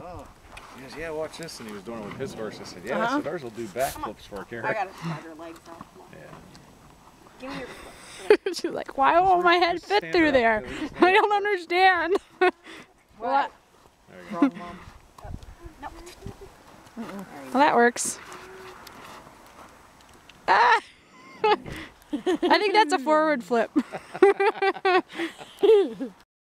oh. He goes, yeah, watch this. And he was doing it with his horse. I said, yeah, Uh-huh. I ours will do backflips for Karen. I gotta spread her legs up. Yeah. Give me your She's like, why won't my head fit through there? I don't understand. What? There you go. Wrong mom. Well, that works. Ah! I think that's a forward flip.